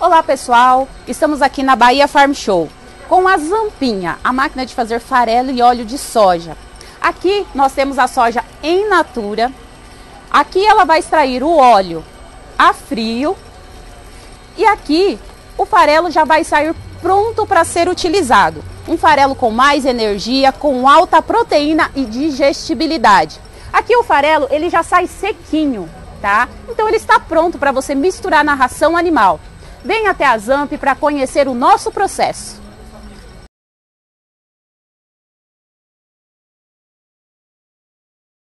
Olá pessoal, estamos aqui na Bahia Farm Show com a Zampinha, a máquina de fazer farelo e óleo de soja. Aqui nós temos a soja em natura. Aqui ela vai extrair o óleo a frio e aqui o farelo já vai sair pronto para ser utilizado. Um farelo com mais energia, com alta proteína e digestibilidade. Aqui o farelo ele já sai sequinho, tá? Então ele está pronto para você misturar na ração animal. Venha até a Zamp para conhecer o nosso processo.